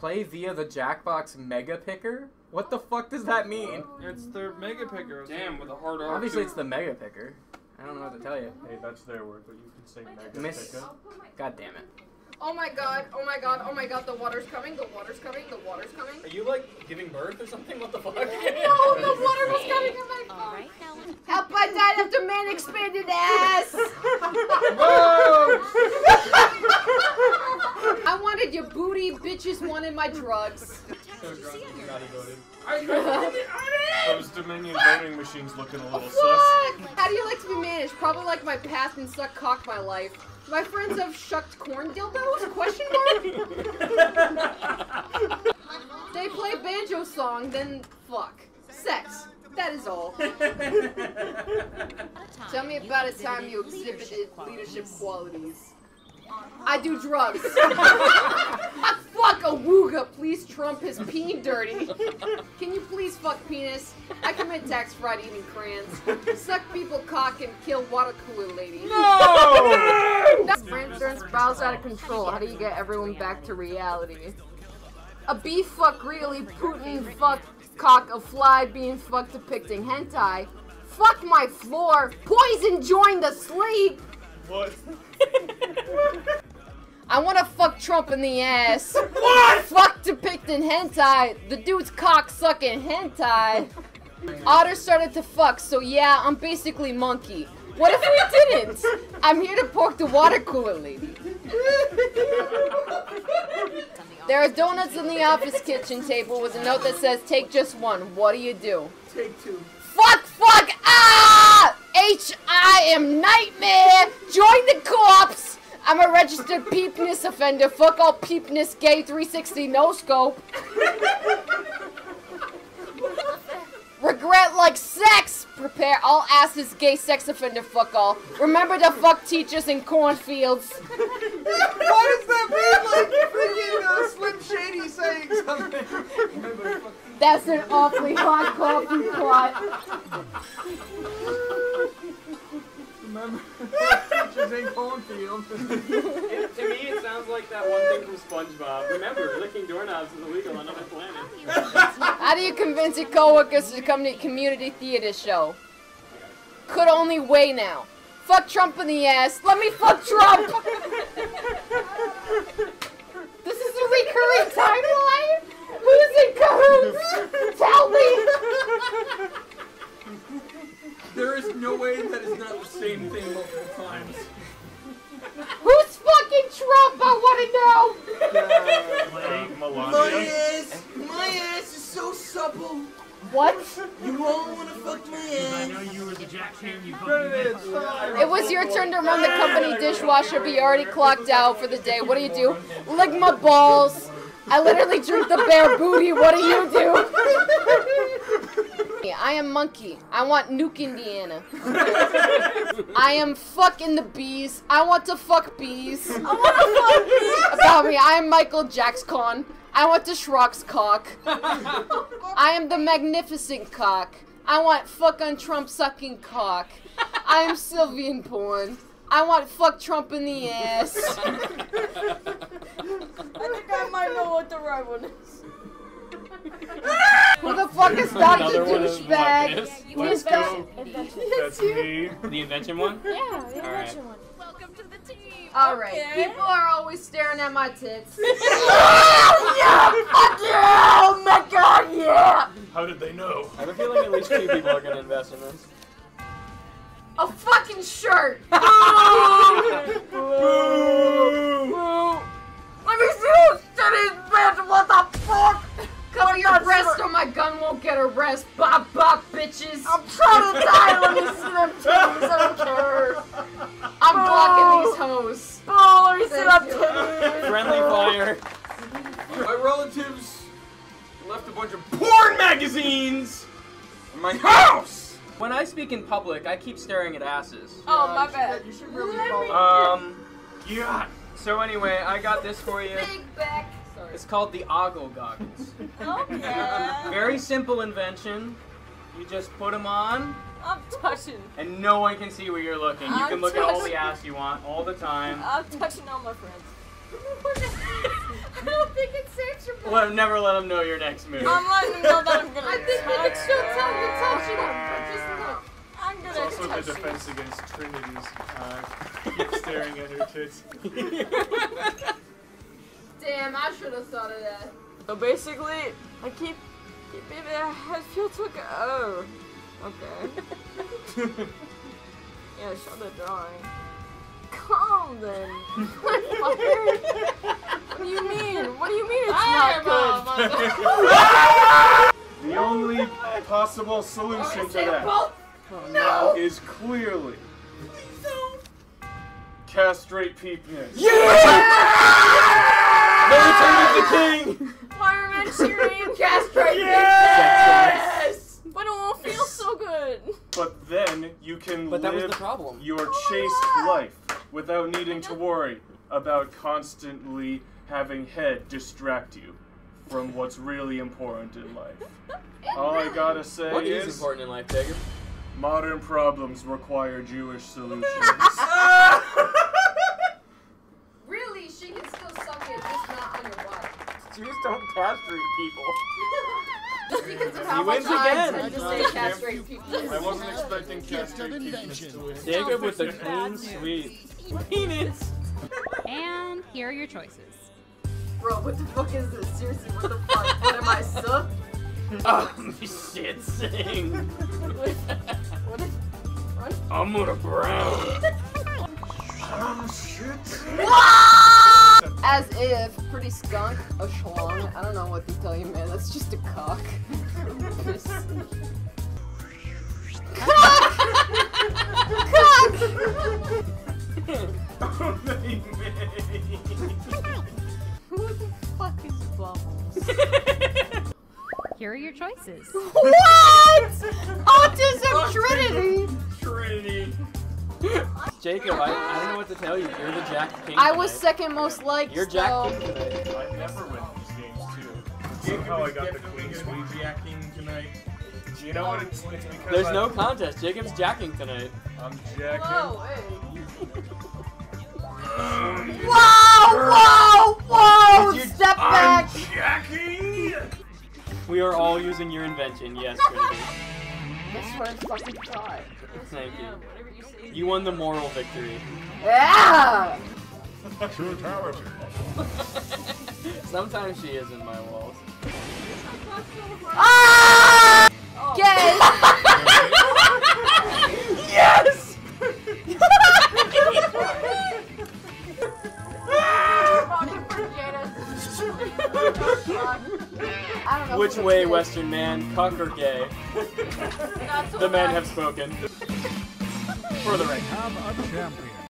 Play via the Jackbox Mega Picker? What the fuck does that mean? It's their mega picker. Damn, with a hard R. Obviously, it's the Mega Picker. I don't know what to tell you. Hey, that's their word, but you can say mega Miss. pickup. God damn it. Oh my god, oh my god, oh my god, the water's coming, the water's coming, the water's coming. Are you like giving birth or something? What the fuck? No, the water was coming in my phone. Alright, now Help, I died of the man expanded ass! I wanted your booty, bitches wanted my drugs. Those Dominion voting machines looking a little sus. Fuck! How do you like to be managed? Probably like my past and suck cock my life. My friends have shucked corn dildos? Question mark? they play banjo song, then fuck. Sex. That is all. Tell me about a time you exhibited leadership qualities. I do drugs. fuck a wooga. Please trump his peen dirty. Can you please fuck penis? I commit tax fraud eating crayons. Suck people cock and kill water cooler lady. No! Brandon sprouts out of control. How do you get everyone back to reality? A bee fuck really Putin fuck cock a fly being fuck depicting hentai. Fuck my floor. Poison join the sleep. What? I wanna fuck Trump in the ass. What? Fuck depicting hentai. The dude's cock sucking hentai. Otter started to fuck, so yeah, I'm basically monkey. What if we didn't? I'm here to pork the water cooler lady. There are donuts in the office kitchen table with a note that says, take just one. What do you do? Take two. Fuck, fuck, ah! H, I am nightmare! Join the corpse! I'm a registered peepness offender. Fuck all peepness, gay 360 no scope. Regret like sex! Prepare all asses, gay sex offender, fuck all. Remember to fuck teachers in cornfields. Why does that mean like freaking uh, Slim Shady saying something? That's an awfully hot coffee pot. Remember, teachers in cornfield. It- to me, it sounds like that one thing from SpongeBob. Remember, licking doorknobs is illegal on other planets. How do you convince your coworkers to come to a community theater show? Could only way now. Fuck Trump in the ass. Let me fuck Trump. this is a recurring timeline. Who's in cahoots? Tell me. There is no way that is not the same thing multiple times. Who's fucking Trump? I want to know. Uh, My ass, my ass is so supple. What? You all wanna fuck my ass. I know you were the Jack Ham, you fucking It was your turn to run the company dishwasher, but you already clocked out for the day. What do you do? Lick my balls. I literally drink the bare booty. What do you do? I am monkey. I want nuke Indiana. I am fucking the bees. I want to fuck bees. I want to fuck bees. About me, I am Michael Jackson. I want to Shrock's cock. I am the magnificent cock. I want fuck on Trump sucking cock. I am Sylvian porn. I want fuck Trump in the ass. I think I might know what the right one is. Who the fuck is Dr. Another one Douchebag? this. Who Let's is that? That's me. The invention one? Yeah, the Alright. invention one. Welcome to the team. Alright, Okay. people are always staring at my tits. oh, yeah! Fuck yeah! Oh my god, yeah! How did they know? I have a feeling at least two people are going to invest in this. A fucking shirt! Boo! Let me see those titties, bitch! What the fuck? Cover your breast or my gun won't get arrest. Bop bop, bitches! I'm trying to die. Let me see them titties. I don't care. I'm blocking these hoes. Oh, let me see them titties. Friendly fire. My relatives left a bunch of porn magazines in my house. When I speak in public, I keep staring at asses. Oh, my bad. You should really follow. Um, Yeah. so anyway, I got this for you. Big back. It's called the Ogle Goggles. Okay. Very simple invention. You just put them on, I'm touching. and no one can see where you're looking. You I'm can look at all the ass you want, all the time. I'm touching all my friends. I don't think it's saves your Well, never let them know your next move. I'm letting them know that I'm gonna I think you can still tell you're touching him, but just look. I'm It's gonna also the touch you. defense against Trinity's uh, keep staring at her tits. Damn, I should have thought of that. So basically, I keep keep giving a head feel to go. Oh, okay. yeah, show the drawing. Come then. What do you mean? What do you mean it's not good? Oh, the only possible solution to that No! is clearly castrate peepness. The return of the king! Fireman cheering. Castrate Yes! But it won't feel so good. But then you can But that was live the problem. your oh chaste life without needing to worry about constantly having head distract you from what's really important in life. All I gotta say What is is important in life, Jacob? modern problems require Jewish solutions. Really, she can still suck it, just not on your butt. Jews don't castrate people. Just because of how He much wins I again. tend to say castrate people. I wasn't expecting castrate peepness to win. Jacob with the clean sweep. Penis! And here are your choices. Bro, what the fuck is this? Seriously, what the fuck? What am I, suck? Um, shit sing. What is... What? I'm gonna brown. As if, pretty skunk, a schlong. I don't know what to tell you, man. That's just a cock. Just- cock! Who the fuck is Bubbles? Here are your choices. what? Autism Trinity! Trinity. Jacob, I, I don't know what to tell you. You're the Jack King. I was tonight. second most liked. You're Jack so- King tonight. I never win these games too. Somehow I got the queen sweep. jacking tonight. Do You know what? It's, it's because There's I, no contest. Jacob's jacking tonight. I'm jacking. Whoa, hey. Whoa, whoa, whoa! Did you- Step back! Jacking! We are all using your invention. Yes, Trinity. That's what I fucking thought. Thank you. whatever you say. You won the moral victory. Yeah! Sometimes she is in my walls. Ah! Gay! Yes! Fucking forget I don't know Which way. Western man? Cuck or gay? The men have spoken. For the record. have a champion.